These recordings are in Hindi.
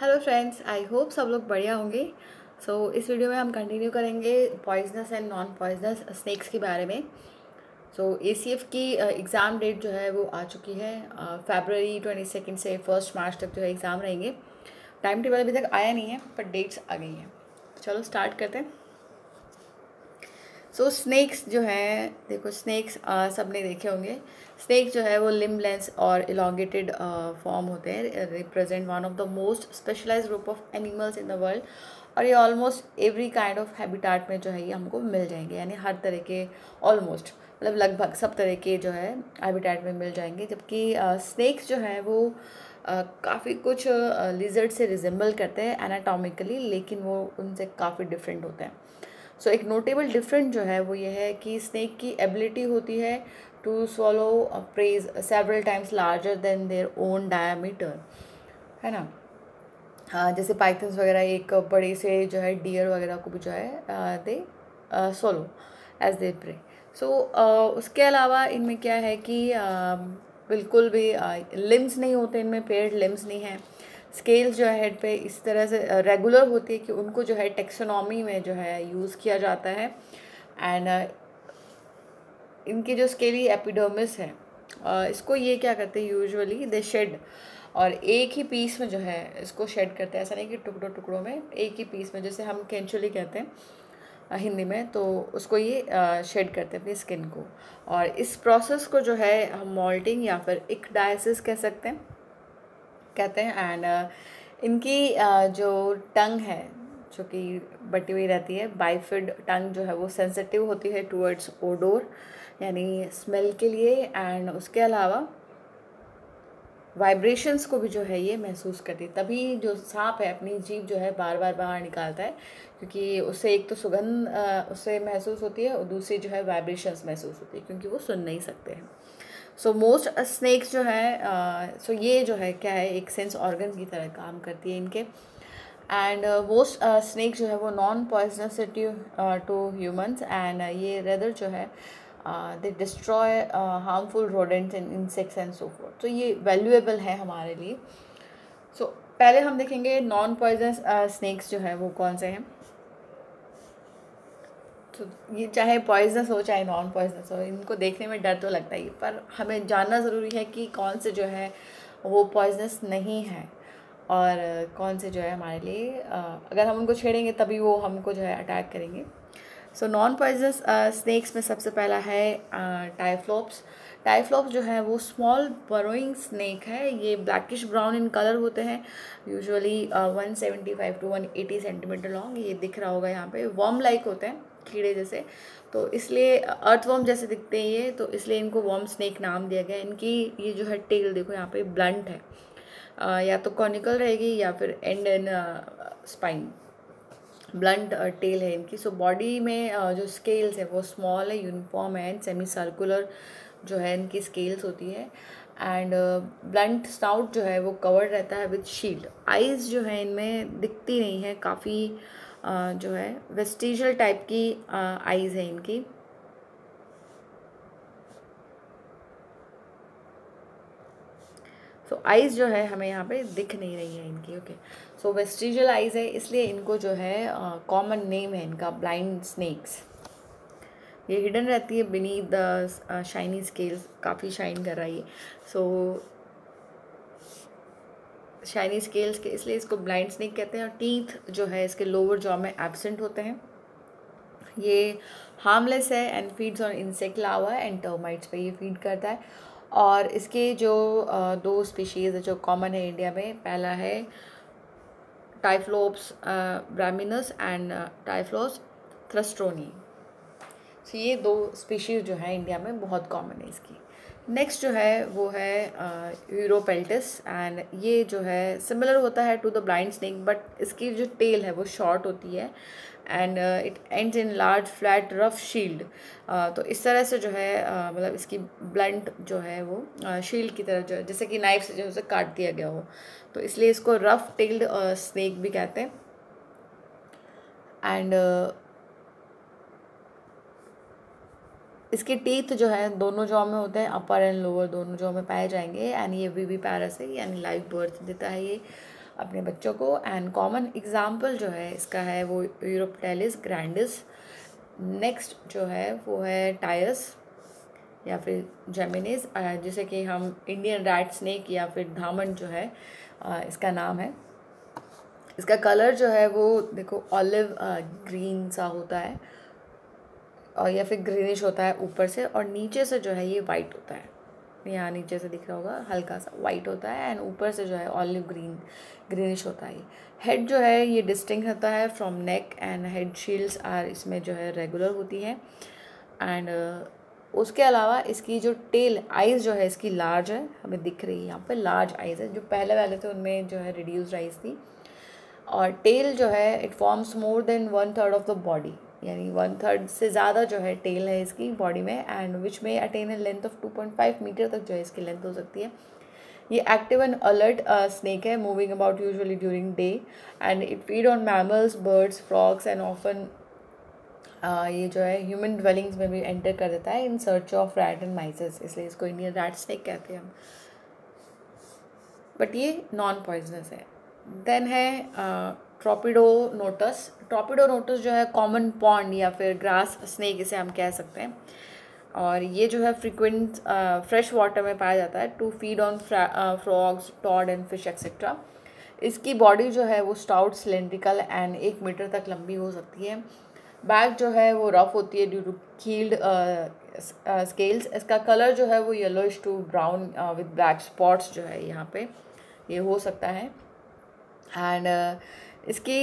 हेलो फ्रेंड्स आई होप सब लोग बढ़िया होंगे। सो so, इस वीडियो में हम कंटिन्यू करेंगे poisonous and non poisonous snakes के बारे में। सो ए सी एफ़ की एग्ज़ाम डेट जो है वो आ चुकी है। फेबररी ट्वेंटी सेकेंड से फ़र्स्ट मार्च तक जो है एग्ज़ाम रहेंगे। टाइम टेबल अभी तक आया नहीं है पर डेट्स आ गई हैं। चलो स्टार्ट करते हैं। सो so, स्नैक्स जो है देखो स्नैक्स सबने देखे होंगे। स्नैक जो है वो लिम लेंस और इलांगेटेड फॉर्म होते हैं। Represent one of the most specialise group of animals in the world और ये almost every kind of habitat में जो है ये हमको मिल जाएँगे। यानी हर तरह के ऑलमोस्ट मतलब लगभग सब तरह के जो है हैबिटाट में मिल जाएँगे। जबकि स्नैक्स जो है वो uh, काफ़ी कुछ लिजर्ट uh, से रिजेंबल करते हैं एनाटॉमिकली लेकिन वो उनसे काफ़ी डिफरेंट होते हैं। सो so, एक नोटेबल डिफरेंट जो है वो ये है कि स्नैक की एबिलिटी होती है to swallow prey several times larger than their own diameter है ना? हाँ जैसे पाइथन्स वगैरह एक बड़े से जो है डियर वगैरह को भी जो है they swallow as they prey so उसके अलावा इनमें क्या है कि uh, बिल्कुल भी लिम्स नहीं होते इनमें पेड़ लिम्स नहीं हैं। स्केल्स जो है हेड पे इस तरह से रेगुलर होती है कि उनको जो है टेक्सोनॉमी में जो है यूज़ किया जाता है। एंड इनकी जो स्केली एपिडर्मिस है इसको ये क्या करते हैं यूजुअली दे शेड और एक ही पीस में जो है इसको शेड करते हैं। ऐसा नहीं कि टुकड़ों टुकड़ों में, एक ही पीस में, जैसे हम कैंचुअली कहते हैं हिंदी में तो उसको ये शेड करते हैं अपनी स्किन को। और इस प्रोसेस को जो है हम मॉल्टिंग या फिर एक डायसिस कह सकते हैं। कहते हैं एंड uh, इनकी uh, जो टंग है जो कि बटी हुई रहती है बाइफिड टंग जो है वो सेंसिटिव होती है टूवर्ड्स ओडोर यानी स्मेल के लिए एंड उसके अलावा वाइब्रेशंस को भी जो है ये महसूस करती है। तभी जो सांप है अपनी जीभ जो है बार बार बाहर निकालता है क्योंकि उससे एक तो सुगंध uh, उससे महसूस होती है और दूसरी जो है वाइब्रेशंस महसूस होती है क्योंकि वो सुन नहीं सकते हैं। सो मोस्ट स्नैक्स जो है सो uh, so ये जो है क्या है एक सेंस ऑर्गन की तरह काम करती है इनके। एंड मोस्ट स्नैक जो है वो non poisonous to humans and ये रेदर जो है they destroy harmful rodents and insects and so forth तो ये वैल्यूएबल है हमारे लिए। सो so, पहले हम देखेंगे नॉन पॉइजनस स्नैक्स जो है वो कौन से हैं। तो ये चाहे पॉइजनस हो चाहे नॉन पॉइजनस हो इनको देखने में डर तो लगता ही पर हमें जानना ज़रूरी है कि कौन से जो है वो पॉइजनस नहीं है और कौन से जो है हमारे लिए अगर हम उनको छेड़ेंगे तभी वो हमको जो है अटैक करेंगे। सो नॉन पॉइजनस स्नैक्स में सबसे पहला है टाइफ्लोप्स टाइफ्लोप्स जो है वो स्मॉल बरोइंग स्नैक है. ये ब्लैकिश ब्राउन इन कलर होते हैं. Usually one seventy five to one eighty centimetre long ये दिख रहा होगा यहाँ पे. वॉम लाइक होते हैं कीड़े जैसे. तो इसलिए अर्थ वॉम जैसे दिखते हैं ये. तो इसलिए इनको वॉम स्नैक नाम दिया गया इनकी ये जो है टेल देखो यहाँ पे ब्लंट है. आ, या तो कॉनिकल रहेगी या फिर and an spine blunt tail है इनकी। सो बॉडी में uh, जो स्केल्स है वो स्मॉल है यूनिफॉर्म है एंड सेमी सर्कुलर जो है इनकी स्केल्स होती है। एंड ब्लंट स्नाउट जो है वो कवर्ड रहता है विथ शील्ड आइज़ जो है इनमें दिखती नहीं है काफ़ी जो है वेस्टिजल टाइप की आइज़ है इनकी। सो so, आइज़ जो है हमें यहाँ पे दिख नहीं रही है इनकी ओके सो वेस्टिजल आइज़ है इसलिए इनको जो है कॉमन uh, नेम है इनका ब्लाइंड स्नेक्स ये हिडन रहती है बिनी द शाइनी स्केल्स काफ़ी शाइन कर रहा है. सो शाइनी स्केल्स के इसलिए इसको ब्लाइंड स्नेक कहते हैं और टीथ जो है इसके लोअर जॉ में एबसेंट होते हैं. ये हार्मलेस है and feeds on insect larva and termites पे ये फ़ीड करता है. और इसके जो दो स्पीशीज़ जो कॉमन है इंडिया में पहला है टाइफ्लोप्स ब्रामिनस एंड टाइफ्लोस थ्रस्ट्रोनी सो ये दो स्पीशीज़ जो है इंडिया में बहुत कॉमन है इसकी। नेक्स्ट जो है, वो है यूरोपेल्टिस एंड ये जो है सिमिलर होता है to the blind snake but इसकी जो टेल है वो शॉर्ट होती है। And it ends in large flat rough shield तो इस तरह से जो है uh, मतलब इसकी ब्लंट जो है वो शील्ड uh, की तरह जो है जैसे कि नाइफ से जो है उसे काट दिया गया हो। तो इसलिए इसको रफ टेल्ड स्नेक भी कहते हैं। एंड इसके टीथ जो है दोनों जॉ में होते हैं अपर एंड लोअर दोनों जॉ में पाए जाएँगे। एंड ये वी वी पैरस है यानी लाइव बर्थ देता है ये। अपने बच्चों को। एंड कॉमन एग्ज़ाम्पल जो है, इसका है वो यूरोपटेलिस ग्रैंडिस नेक्स्ट जो है, वो है टायर्स या फिर जेमिनीज जैसे कि हम इंडियन रैट स्नेक या फिर धामन जो है इसका नाम है। इसका कलर जो है वो, देखो ऑलिव ग्रीन सा होता है, और या फिर ग्रीनिश होता है ऊपर से, और नीचे से जो है ये वाइट होता है। यहाँ नीचे से दिख रहा होगा, हल्का सा वाइट होता है एंड ऊपर से जो है ऑलिव ग्रीन ग्रीनिश होता है हेड जो है ये डिस्टिंग होता है from neck and head shields are इसमें जो है रेगुलर होती है। एंड उसके अलावा इसकी जो टेल आइज़ जो है इसकी लार्ज है, हमें दिख रही है यहाँ पर लार्ज आइज़ है, जो पहले वाले थे उनमें जो है रिड्यूस्ड आइज़ थी। और टेल जो है it forms more than one third of the body यानी वन थर्ड से ज़्यादा जो है टेल है इसकी बॉडी में एंड विच में attain a length of two point five metre तक जो है इसकी लेंथ हो सकती है। ये एक्टिव एंड अलर्ट स्नेक है moving about usually during day and it feed on mammals birds frogs and often ये जो है ह्यूमन ड्वेलिंग्स में भी एंटर कर देता है in search of rat and mices इसलिए इसको इंडियन रैट स्नेक कहते हैं हम। बट ये नॉन पॉइजनस है। देन है ट्रोपिडो नोटस ट्रॉपिडो नोटस जो है कॉमन पॉन्ड या फिर ग्रास स्नेक इसे हम कह सकते हैं। और ये जो है फ्रिक्वेंट फ्रेश वाटर में पाया जाता है to feed on frogs toad and fish etcetera इसकी बॉडी जो है वो स्टाउट सिलेंड्रिकल एंड एक मीटर तक लंबी हो सकती है। बैक जो है वो रफ होती है ड्यू टू कील्ड स्केल्स इसका कलर जो है वो yellowish to brown with black spots जो है यहाँ पे ये हो सकता है। एंड uh, इसकी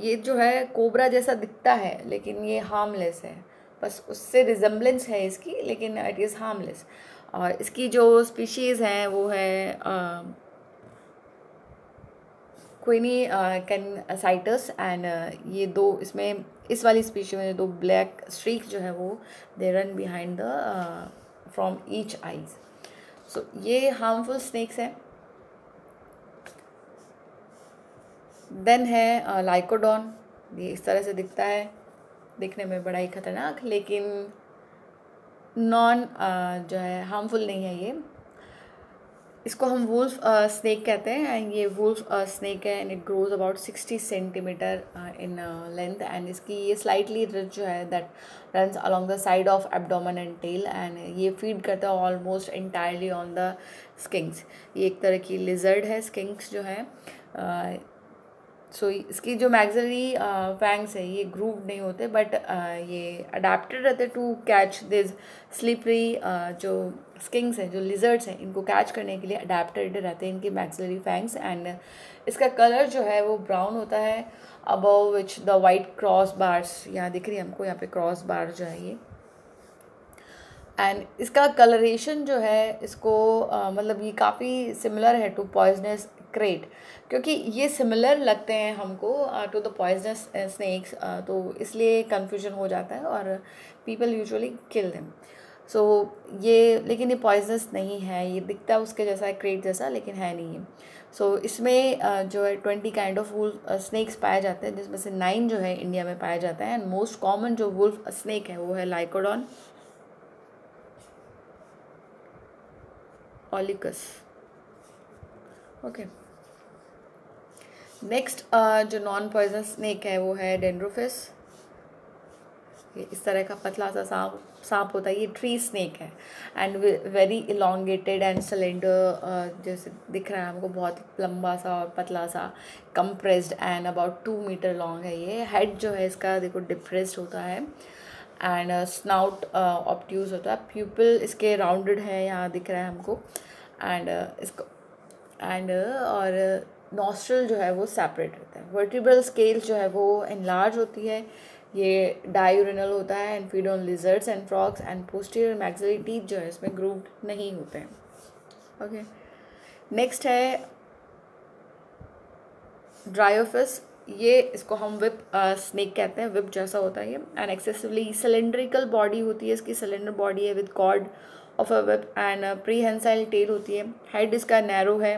ये जो है कोबरा जैसा दिखता है, लेकिन ये हार्मलेस है। बस उससे रिजम्बलेंस है इसकी, लेकिन इट इज़ हार्मलेस और इसकी जो स्पीशीज़ हैं, वो है क्विनी कैन साइटस एंड ये दो इसमें, इस वाली स्पीशी में दो ब्लैक स्ट्रीक जो है वो they run behind the from each eyes so ये हार्मफुल स्नैक्स हैं। देन है लाइकोडॉन। ये इस तरह से दिखता है। दिखने में बड़ा ही ख़तरनाक लेकिन नॉन जो है हार्मफुल नहीं है ये। इसको हम वुल्फ स्नैक कहते हैं एंड ये वुल्फ स्नैक है and it grows about sixty centimetre in length and इसकी ये स्लाइटली रिच जो है that runs along the side of abdomen and tail and ये फ़ीड करता है almost entirely on the skinks ये एक तरह की लिजर्ड है स्किंग्स जो है uh, सो इसकी जो मैगजरी फैंग्स है ये ग्रूव नहीं होते बट uh, ये अडेप्टेड रहते टू कैच दिस स्लिपरी जो स्किंग्स हैं जो लिजर्ड्स हैं इनको कैच करने के लिए अडेप्टेड रहते हैं इनके मैगजरी फैंग्स एंड इसका कलर जो है वो ब्राउन होता है above which the white cross bars यहाँ दिख रही है हमको यहाँ पे क्रॉस बार जो है ये। एंड इसका कलरेशन जो है इसको uh, मतलब ये काफ़ी सिमिलर है टू पॉइजनस क्रेट क्योंकि ये सिमिलर लगते हैं हमको टू द पॉइजनस स्नैक्स तो इसलिए कन्फ्यूज़न हो जाता है और people usually kill them so ये लेकिन ये पॉइजनस नहीं है ये दिखता उसके जैसा है क्रेट जैसा लेकिन है नहीं. है सो so, इसमें uh, जो है twenty kind of wolf snakes पाए जाते हैं जिसमें से नाइन जो है इंडिया में पाया जाता है एंड मोस्ट कॉमन जो वुल्फ स्नैक है वो है Lycodon aulicus okay okay. Next uh, जो नॉन पॉइजन स्नेक है वो है डेंड्रोफिस ये इस तरह का पतला सा सांप सांप होता है ये ट्री स्नेक है. And very elongated and cylinder जैसे दिख रहा है हमको बहुत लंबा सा और पतला सा compressed and about two metre long है ये. हेड जो है इसका देखो डिप्रेस्ड होता है. एंड स्नाउट ऑप्ट्यूज होता है. प्यूपल इसके राउंडेड है यहाँ दिख रहा है हमको. एंड uh, इसको एंड uh, और नॉस्ट्रल जो है वो सेपरेट रहता है। वर्टिब्रल स्केल जो है वो इनलार्ज होती है। ये डायूरिनल होता है and feed on lizards and frogs and posterior maxillary teeth जो है इसमें ग्रूव्ड नहीं होते हैं। ओके नेक्स्ट है ड्रायोफिस ये इसको हम विप स्नेक uh, कहते हैं। विप जैसा होता है ये। एंड एक्सेसिवली सिलेंड्रिकल बॉडी होती है इसकी। सिलेंडर बॉडी है with cord of a whip and prehensile tail होती है। हेड इसका नैरो है।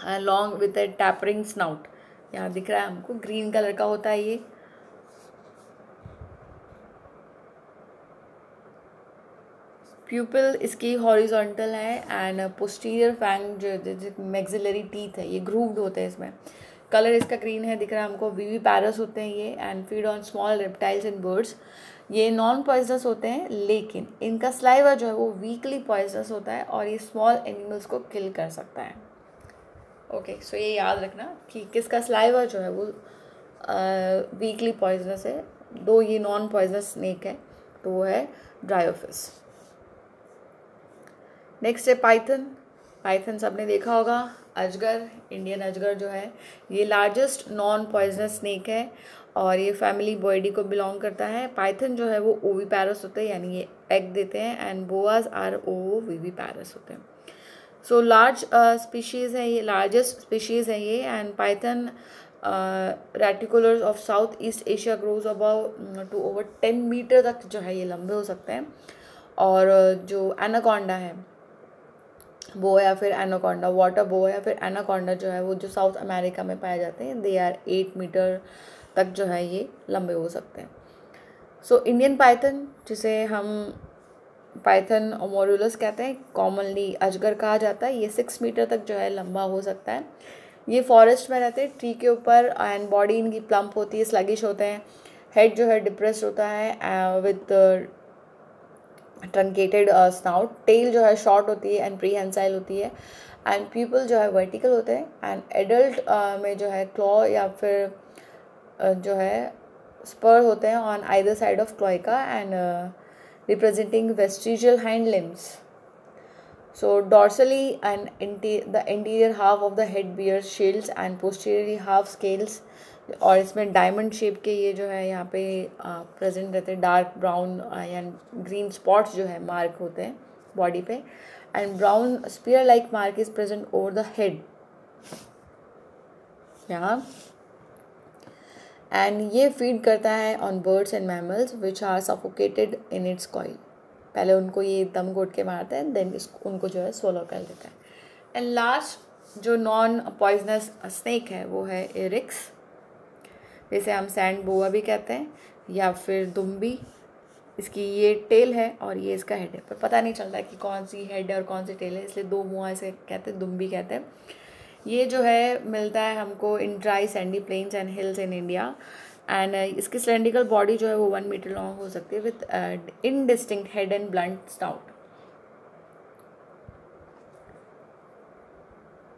Long with a tapering snout यहाँ दिख रहा है हमको ग्रीन कलर का होता है ये। प्यूपल इसकी हॉरिजॉन्टल है एंड पोस्टीरियर फैंग जो मैग्जिलरी टीथ है, ये ग्रूव्ड होते हैं इसमें। कलर इसका ग्रीन है, दिख रहा है हमको वीवी पैरस होते हैं ये and feed on small reptiles and birds ये नॉन पॉइजनस होते हैं, लेकिन इनका स्लाइवा जो है वो वीकली पॉइजनस होता है और ये स्मॉल एनिमल्स को किल कर सकता है। ओके सो ये याद रखना कि किसका स्लाइवा जो है वो वीकली पॉइजनस है, दो ये नॉन पॉइजनस स्नेक है तो वो है ड्रायोफिस नेक्स्ट है पाइथन पाइथन सबने देखा होगा, अजगर इंडियन अजगर जो है, ये लार्जेस्ट नॉन पॉइजनस स्नेक है, और ये फैमिली बॉडी को बिलोंग करता है. पाइथन जो है वो ओवी पैरस होते हैं, यानी ये एग देते हैं and boas are ovoviviparous होते हैं. सो लार्ज स्पीशीज़ है ये लार्जेस्ट स्पीशीज़ है ये and python reticulatus of south east Asia grows about to over ten metre तक जो है ये लंबे हो सकते हैं। और uh, जो एनाकोंडा है बो या फिर एनाकोंडा वाटर बो या फिर एनाकोंडा जो है वो जो साउथ अमेरिका में पाए जाते हैं दे आर एट मीटर तक जो है ये लंबे हो सकते हैं। सो इंडियन पाइथन जिसे हम पाइथन मोरुलस कहते हैं कॉमनली अजगर कहा जाता है ये सिक्स मीटर तक जो है लंबा हो सकता है। ये फॉरेस्ट में रहते हैं ट्री के ऊपर एंड बॉडी इनकी प्लम्प होती है स्लगिश होते हैं। हेड जो है डिप्रेस होता है विथ ट्रंकेटेड स्नाउट टेल जो है शॉर्ट होती है एंड प्रीहेंसाइल होती है। एंड पीपल जो है वर्टिकल होते हैं। एंड एडल्ट uh, में जो है क्लॉ या फिर uh, जो है स्पर होते हैं on either side of cloaca and representing vestigial hand limbs so dorsally and the interior half of the head bear shields and posteriorly half scales और इसमें डायमंड शेप के ये जो है, यहाँ पे प्रेजेंट रहते हैं डार्क ब्राउन या ग्रीन स्पॉट्स जो है मार्क होते हैं बॉडी पे. And brown spear like mark is present over the head यहाँ एंड ये फ़ीड करता है on birds and mammals which are suffocated in its coil पहले उनको ये दम घोट के मारते हैं देन उनको जो है सोलो कर देता है. एंड लास्ट जो नॉन पॉइजनस स्नैक है, वो है एरिक्स जैसे हम सैंड बोआ भी कहते हैं, या फिर दुम्बी इसकी ये टेल है और ये इसका हेड है. पर पता नहीं चलता कि कौन सी हेड है और कौन सी टेल है, इसलिए दो मुँह ऐसे कहते हैं दुम्बी कहते हैं. ये जो है मिलता है हमको in dry sandy plains and hills in India and इसकी सिलेंडिकल बॉडी जो है वो वन मीटर लॉन्ग हो सकती है with indistinct head and blunt stout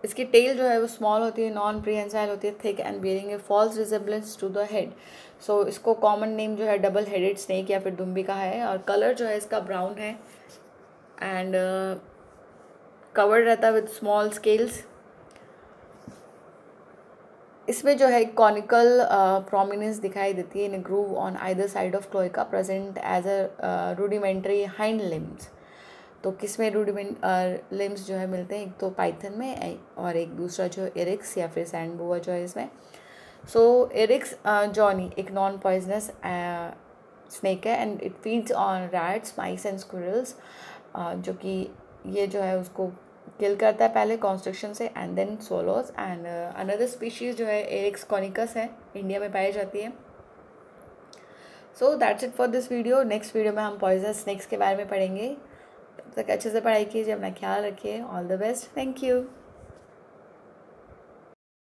इसकी टेल जो है वो स्मॉल होती है नॉन प्रीहेंसाइल होती है thick and bearing a false resemblance to the head so इसको कॉमन नेम जो है डबल हेडेड स्नेक या फिर दुम्बी का है. और कलर जो है इसका ब्राउन है. एंड कवर्ड uh, रहता है विद स्मॉल स्केल्स इसमें जो है कॉनिकल प्रोमिनेंस uh, दिखाई देती है in groove on either side of cloaca present as a rudimentary hind limbs तो किसमें रूडिमेंट लिम्स जो है मिलते हैं? एक तो पाइथन में और एक दूसरा जो एरिक्स या फिर सैंड बोआ जो है इसमें. सो एरिक्स जॉनी एक नॉन पॉइजनस स्नैक है and it feeds on rats mice and squirrels जो कि ये जो है उसको किल करता है पहले कॉन्स्ट्रक्शन से and then solos and another species जो है एरिक्स कॉनिकस है इंडिया में पाई जाती है so that's it for this video next video में हम पॉइजन स्नैक्स के बारे में पढ़ेंगे तब तक अच्छे से पढ़ाई कीजिए अपना ख्याल रखिए all the best thank you